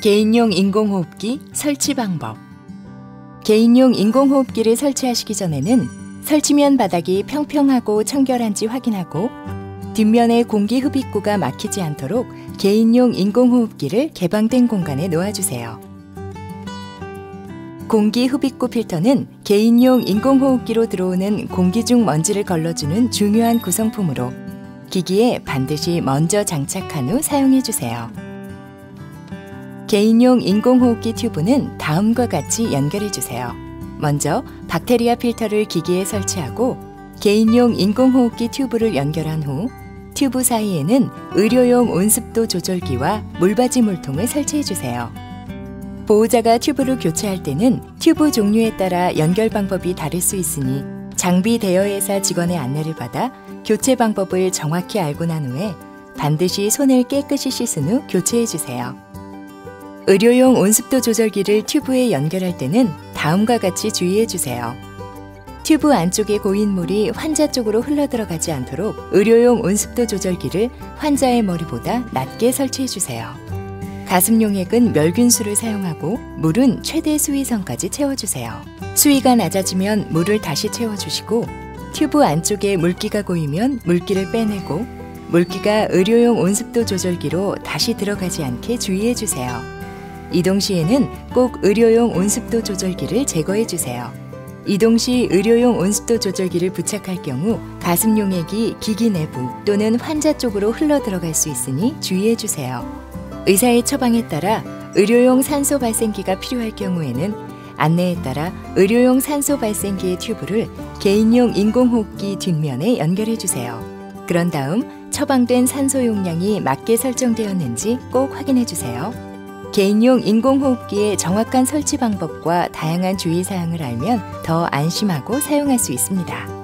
개인용 인공호흡기 설치 방법. 개인용 인공호흡기를 설치하시기 전에는 설치면 바닥이 평평하고 청결한지 확인하고 뒷면에 공기 흡입구가 막히지 않도록 개인용 인공호흡기를 개방된 공간에 놓아주세요. 공기 흡입구 필터는 개인용 인공호흡기로 들어오는 공기 중 먼지를 걸러주는 중요한 구성품으로 기기에 반드시 먼저 장착한 후 사용해 주세요. 개인용 인공호흡기 튜브는 다음과 같이 연결해 주세요. 먼저 박테리아 필터를 기기에 설치하고 개인용 인공호흡기 튜브를 연결한 후 튜브 사이에는 의료용 온습도 조절기와 물받이 물통을 설치해 주세요. 보호자가 튜브를 교체할 때는 튜브 종류에 따라 연결 방법이 다를 수 있으니 장비 대여회사 직원의 안내를 받아 교체 방법을 정확히 알고 난 후에 반드시 손을 깨끗이 씻은 후 교체해 주세요. 의료용 온습도 조절기를 튜브에 연결할 때는 다음과 같이 주의해 주세요. 튜브 안쪽에 고인 물이 환자 쪽으로 흘러 들어가지 않도록 의료용 온습도 조절기를 환자의 머리보다 낮게 설치해 주세요. 가슴 용액은 멸균수를 사용하고 물은 최대 수위선까지 채워주세요. 수위가 낮아지면 물을 다시 채워주시고 튜브 안쪽에 물기가 고이면 물기를 빼내고 물기가 의료용 온습도 조절기로 다시 들어가지 않게 주의해 주세요. 이동 시에는 꼭 의료용 온습도 조절기를 제거해 주세요. 이동 시 의료용 온습도 조절기를 부착할 경우 가슴 용액이 기기 내부 또는 환자 쪽으로 흘러 들어갈 수 있으니 주의해 주세요. 의사의 처방에 따라 의료용 산소 발생기가 필요할 경우에는 안내에 따라 의료용 산소 발생기의 튜브를 개인용 인공호흡기 뒷면에 연결해 주세요. 그런 다음 처방된 산소 용량이 맞게 설정되었는지 꼭 확인해 주세요. 개인용 인공호흡기의 정확한 설치 방법과 다양한 주의사항을 알면 더 안심하고 사용할 수 있습니다.